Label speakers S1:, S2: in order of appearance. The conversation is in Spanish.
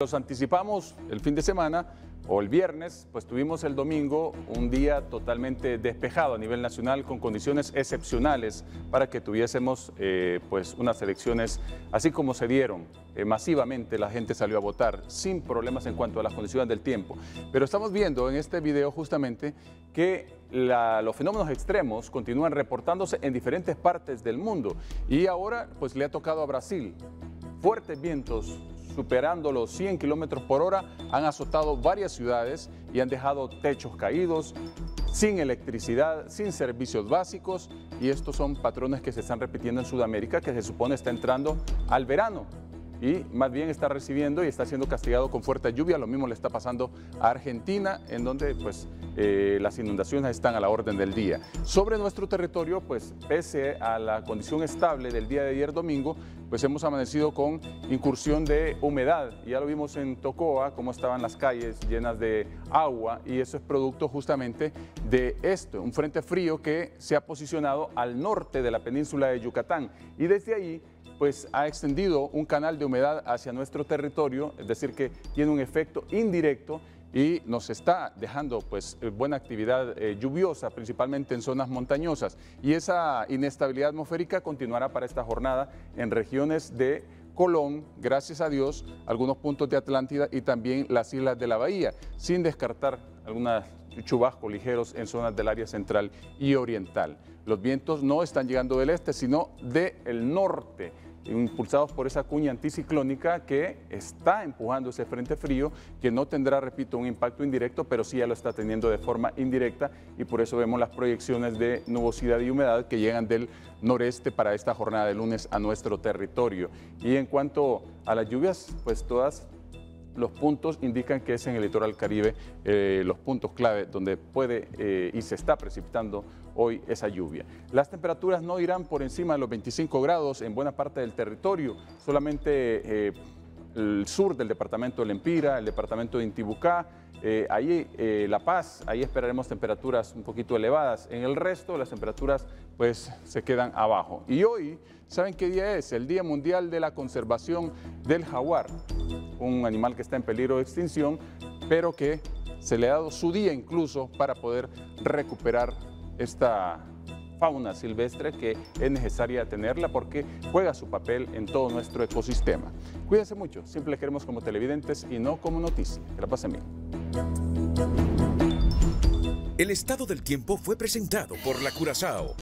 S1: Los anticipamos el fin de semana o el viernes, pues tuvimos el domingo un día totalmente despejado a nivel nacional con condiciones excepcionales para que tuviésemos eh, pues unas elecciones así como se dieron. Eh, masivamente la gente salió a votar sin problemas en cuanto a las condiciones del tiempo. Pero estamos viendo en este video justamente que los fenómenos extremos continúan reportándose en diferentes partes del mundo y ahora pues le ha tocado a Brasil. Fuertes vientos superando los 100 kilómetros por hora, han azotado varias ciudades y han dejado techos caídos, sin electricidad, sin servicios básicos. Y estos son patrones que se están repitiendo en Sudamérica, que se supone está entrando al verano y más bien está recibiendo y está siendo castigado con fuerte lluvia. Lo mismo le está pasando a Argentina, en donde pues eh, las inundaciones están a la orden del día. Sobre nuestro territorio, pues pese a la condición estable del día de ayer domingo, pues hemos amanecido con incursión de humedad. Ya lo vimos en Tocoa, cómo estaban las calles llenas de agua y eso es producto justamente de esto, un frente frío que se ha posicionado al norte de la península de Yucatán y desde ahí pues ha extendido un canal de humedad hacia nuestro territorio, es decir, que tiene un efecto indirecto y nos está dejando pues eh, buena actividad eh, lluviosa, principalmente en zonas montañosas. Y esa inestabilidad atmosférica continuará para esta jornada en regiones de Colón, gracias a Dios, algunos puntos de Atlántida y también las islas de la Bahía, sin descartar algunos chubascos ligeros en zonas del área central y oriental. Los vientos no están llegando del este, sino del norte impulsados por esa cuña anticiclónica que está empujando ese frente frío, que no tendrá, repito, un impacto indirecto, pero sí ya lo está teniendo de forma indirecta y por eso vemos las proyecciones de nubosidad y humedad que llegan del noreste para esta jornada de lunes a nuestro territorio. Y en cuanto a las lluvias, pues todas los puntos indican que es en el litoral caribe eh, los puntos clave donde puede eh, y se está precipitando hoy esa lluvia. Las temperaturas no irán por encima de los 25 grados en buena parte del territorio, solamente eh, el sur del departamento de Lempira, el departamento de Intibucá, ahí La Paz, ahí esperaremos temperaturas un poquito elevadas. En el resto las temperaturas pues se quedan abajo. Y hoy, ¿saben qué día es? El Día Mundial de la Conservación del Jaguar un animal que está en peligro de extinción, pero que se le ha dado su día incluso para poder recuperar esta fauna silvestre que es necesaria tenerla porque juega su papel en todo nuestro ecosistema. Cuídense mucho, siempre le queremos como televidentes y no como noticia. Que la pasen bien.
S2: El estado del tiempo fue presentado por la Curazao